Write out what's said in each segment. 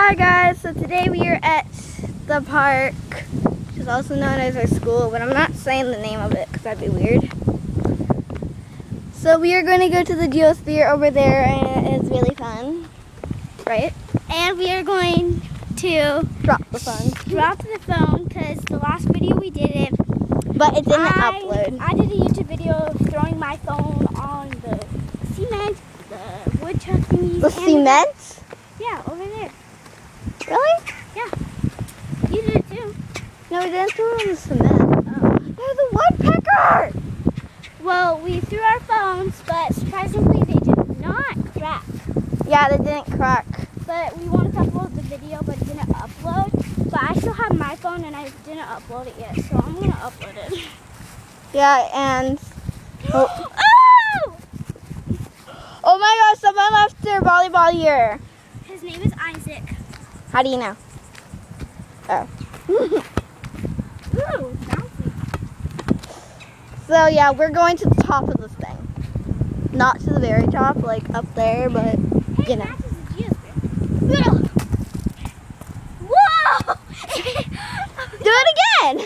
Hi guys, so today we are at the park, which is also known as our school, but I'm not saying the name of it because that'd be weird. So we are going to go to the geosphere over there and it's really fun, right? And we are going to Drop the phone. drop the phone because the last video we did it, But it didn't I, upload. I did a YouTube video of throwing my phone on the cement, the woodchuck thingies. The cement? Yeah. Really? You did it too. No, we didn't throw it on the cement. Oh. No, the woodpecker! Well, we threw our phones, but surprisingly they did not crack. Yeah, they didn't crack. But we wanted to upload the video, but didn't upload. But I still have my phone and I didn't upload it yet, so I'm gonna upload it. Yeah, and Oh. oh! oh my gosh, someone left their volleyball here. His name is Isaac. How do you know? Oh. Ooh. So yeah, we're going to the top of this thing. Not to the very top, like up there, but You know. Max is a geosphere. Whoa! do it again.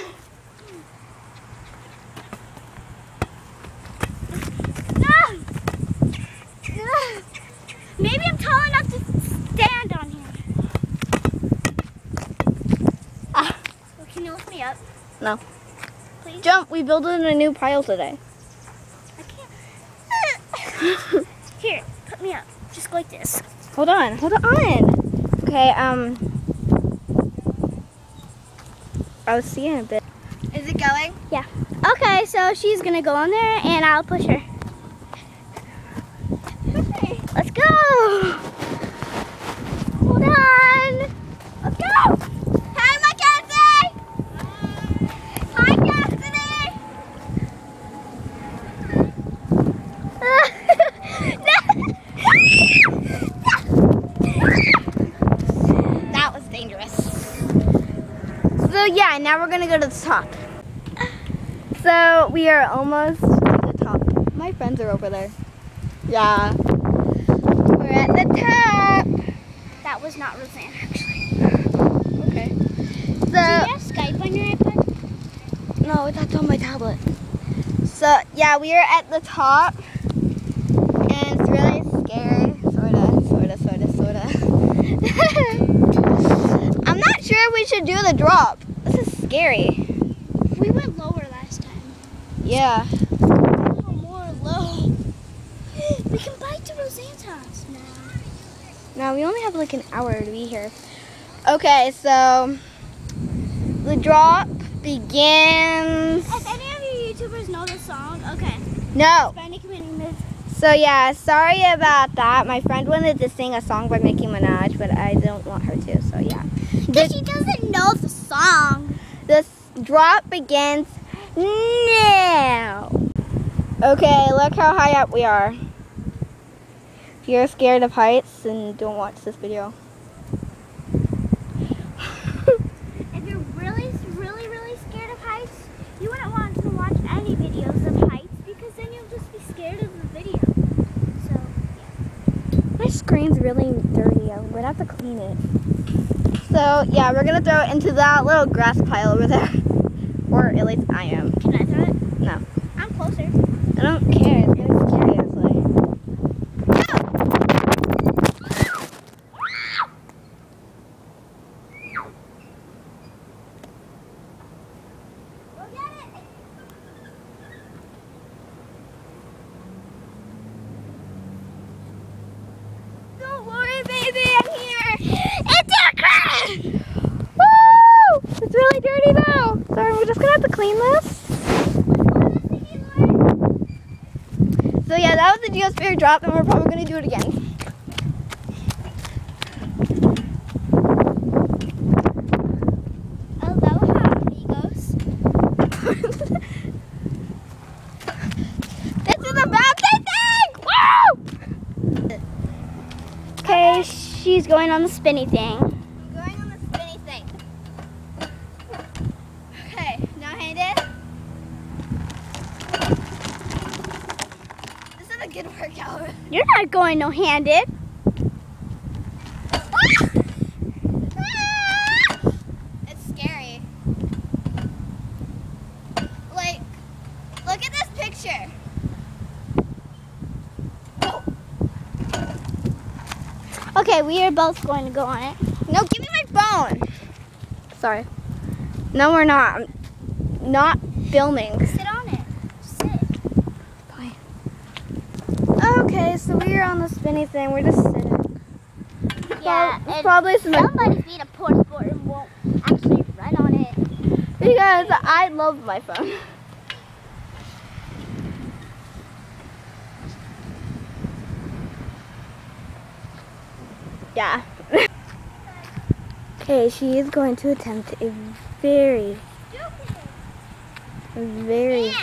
No! No! Maybe I'm tall enough to stand on here. Ah. Well, can you lift me up? No. Please? Jump, we built in a new pile today. I can't. Here, put me up. Just like this. Hold on, hold on. Okay, um I'll see you in a bit. Is it going? Yeah. Okay, so she's gonna go on there and I'll push her. Let's go! Hold on! Let's go! Hi, Mackenzie! Hi, Cassidy! That was dangerous. Yeah, now we're gonna go to the top. So we are almost at the top. My friends are over there. Yeah. We're at the top. that was not Roseanne, actually. Okay. So, Do you have Skype on your iPad? no, that's on my tablet. So yeah, we are at the top, and it's really scary. Sorta, sorta, sorta, sorta. I'm not sure if we should do the drop. Scary. We went lower last time. Yeah. More low. We can bike to Roseanne's house now. Now we only have like an hour to be here. Okay, so the drop begins. If any of you YouTubers know this song, okay. No. By Nicki Minaj. So yeah, sorry about that. My friend wanted to sing a song by Nicki Minaj, but I don't want her to. So yeah. Because she doesn't know the song. The drop begins now. Okay, look how high up we are. If you're scared of heights, then don't watch this video. If you're really, really, really scared of heights, you wouldn't want to watch any videos of heights because then you'll just be scared of the video. So, My screen's really dirty. I'm gonna have to clean it. So yeah, we're gonna throw it into that little grass pile over there. Or at least I am. can I throw it? No. I'm closer. I don't care. It's gonna scary actually. Go get it. Don't worry, baby. I'm here. It's a crash! Woo! It's really dirty though. Sorry, we're just gonna have to clean this. So yeah, that was the geosphere drop, and we're probably gonna do it again. Aloha, amigos. This is a bad thing! Woo! Okay, she's going on the spinny thing. good workout. You're not going no handed. Ah! it's scary. Like, look at this picture. Okay, we are both going to go on it. No, give me my phone. Sorry. No, we're not. I'm not filming. Okay, so we are on the spinny thing. We're just sitting. Yeah, Well, probably some somebody's being a poor sport and won't actually run on it. because I love my phone. Yeah. okay, she is going to attempt a very, very Ant.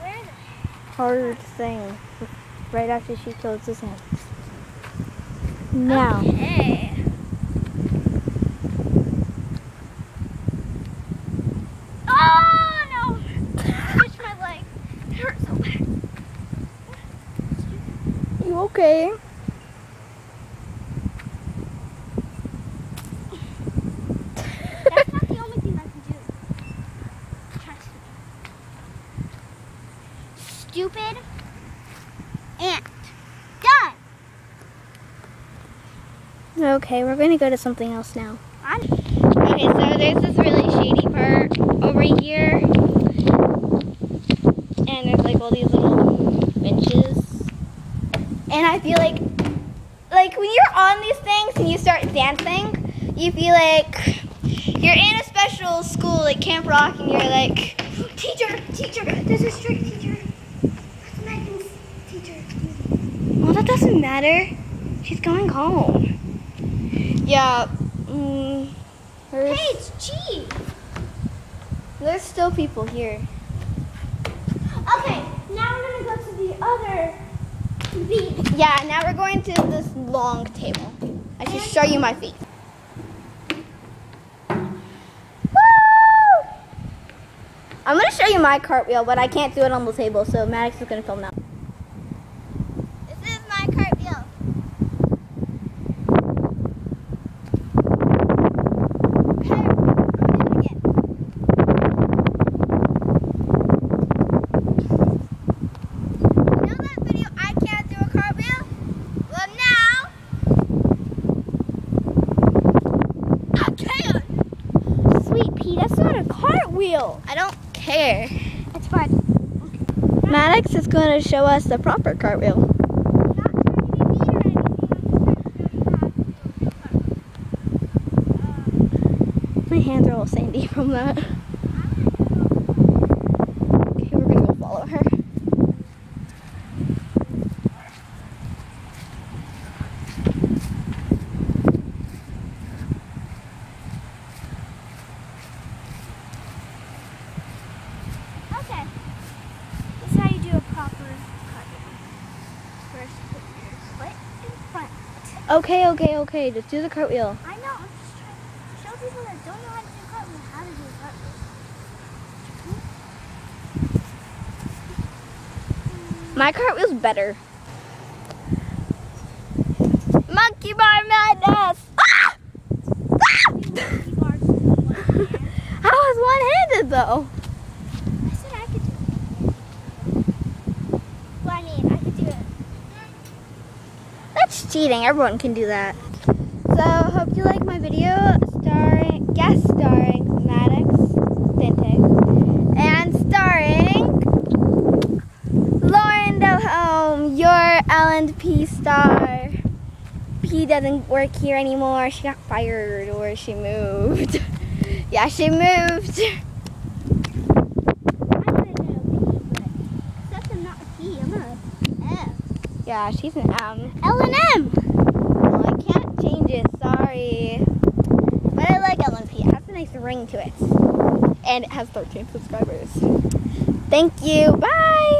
Where is it? hard thing right after she closes hands. Now, Okay. Oh no! Touched my leg. It hurts so bad. you okay? That's not the only thing I can do. Trust me. Stupid ant. Done. Okay, we're going to go to something else now. Okay, so there's this really shady part over here. And there's like all these little benches. And I feel like like when you're on these things and you start dancing, you feel like you're in a special school like Camp Rock and you're like, teacher, teacher, there's a strict teacher. That's teacher. Well, that doesn't matter. She's going home. Yeah. Mm, Hey, it's cheese. there's still people here. Okay, now we're gonna go to the other beach. Yeah, now we're going to this long table. I should show you my feet. Woo! I'm gonna show you my cartwheel, but I can't do it on the table, so Maddox is gonna film now. This is my cartwheel. Okay, I'm gonna do it again. You know that video I can't do a cartwheel? Well now I can. Sweet pea, that's not a I don't care. It's fine. Maddox is going to show us the proper cartwheel. My hands are all sandy from that. Okay, we're gonna go follow her. Okay. This is how you do a proper cartwheel. First, put your foot in front. Okay, okay, okay. Just do the cartwheel. I know. I'm just trying to show people that don't know how to do a cartwheel how to do a cartwheel. My cartwheel's better. Monkey bar madness! Ah! Ah! Monkey bars with one hand. How is one-handed though? I said I could do it. Well, I mean, I could do it. That's cheating. Everyone can do that. So, hope you like my video starring, guest starring Maddox Vintage and starring Lauren Delhome, your L&P star. P doesn't work here anymore. She got fired or she moved. yeah, she moved. I'm gonna do a P, but except I'm not a P, I'm a F. Yeah, she's an M. L and M. Well, I can't change it. Sorry. But I like LNP. It has a nice ring to it. And it has 13 subscribers. Thank you. Bye.